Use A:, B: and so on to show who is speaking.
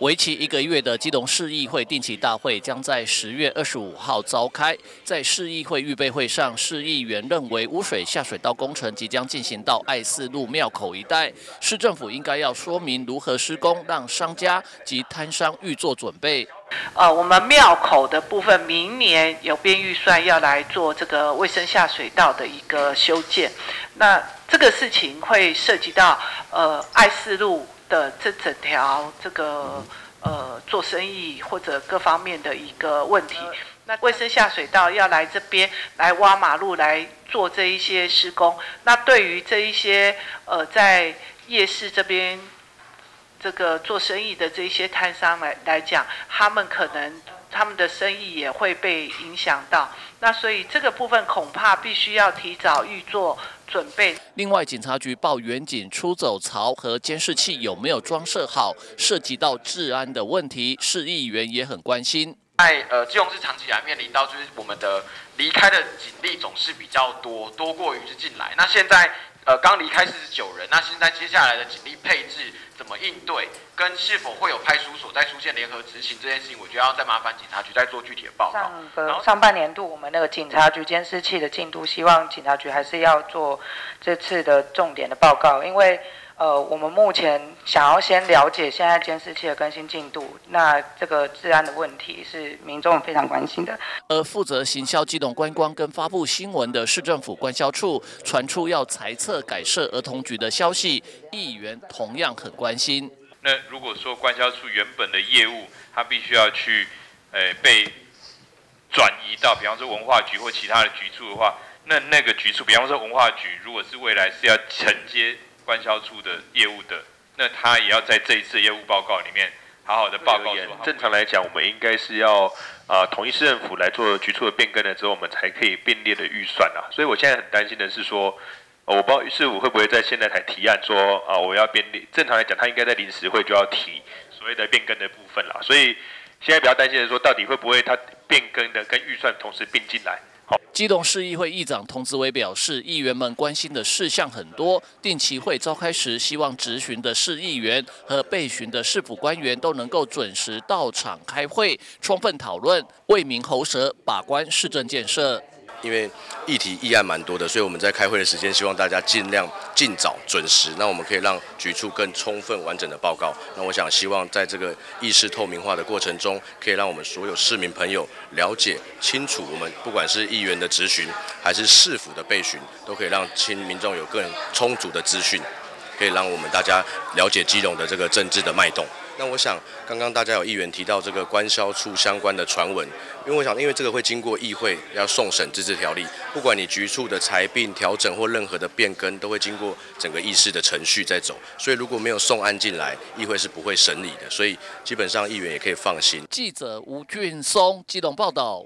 A: 为期一个月的基隆市议会定期大会将在十月二十五号召开。在市议会预备会上，市议员认为污水下水道工程即将进行到爱四路庙口一带，市政府应该要说明如何施工，让商家及摊商预做准备。
B: 呃，我们庙口的部分，明年有编预算要来做这个卫生下水道的一个修建。那这个事情会涉及到呃爱四路。的这整条这个呃做生意或者各方面的一个问题，那卫生下水道要来这边来挖马路来做这一些施工，那对于这一些呃在夜市这边这个做生意的这一些摊商来来讲，他们可能他们的生意也会被影响到，那所以这个部分恐怕必须要提早预做。准备。
A: 另外，警察局报远景出走槽和监视器有没有装设好，涉及到治安的问题，市议员也很关心。
C: 在呃，基隆市长期以来面临到就是我们的离开的警力总是比较多，多过于是进来。那现在。呃，刚离开四十九人，那现在接下来的警力配置怎么应对，跟是否会有派出所再出现联合执行这件事情，我觉得要再麻烦警察局再做具体的报告。
B: 上个上半年度我们那个警察局监视器的进度，希望警察局还是要做这次的重点的报告，因为。呃，我们目前想要先了解现在监视器的更新进度，那这个治安的问题是民众非常关心的。
A: 而负责行销机动观光跟发布新闻的市政府官销处传出要裁撤改设儿童局的消息，议员同样很关心。
D: 那如果说官销处原本的业务，它必须要去，呃，被转移到比方说文化局或其他的局处的话，那那个局处，比方说文化局，如果是未来是要承接。官销处的业务的，那他也要在这一次业务报告里面好好的报告。
E: 正常来讲，我们应该是要啊统一市政府来做局处的变更了之后，我们才可以并列的预算啊。所以我现在很担心的是说，我不知道市府会不会在现在才提案说啊我要变列。正常来讲，他应该在临时会就要提所谓的变更的部分啦。所以现在比较担心的是说，到底会不会他变更的跟预算同时并进来？
A: 基隆市议会议长童志伟表示，议员们关心的事项很多。定期会召开时，希望质询的市议员和被询的市府官员都能够准时到场开会，充分讨论，为民喉舌，把关市政建设。
F: 因为议题议案蛮多的，所以我们在开会的时间，希望大家尽量尽早准时，那我们可以让局处更充分完整的报告。那我想希望在这个意识透明化的过程中，可以让我们所有市民朋友了解清楚，我们不管是议员的质询，还是市府的备询，都可以让亲民众有更充足的资讯，可以让我们大家了解基隆的这个政治的脉动。那我想，刚刚大家有议员提到这个官销处相关的传闻，因为我想，因为这个会经过议会要送审自治条例，不管你局处的裁并调整或任何的变更，都会经过整个议事的程序在走，所以如果没有送案进来，议会是不会审理的，所以基本上议员也可以放心。
A: 记者吴俊松，机动报道。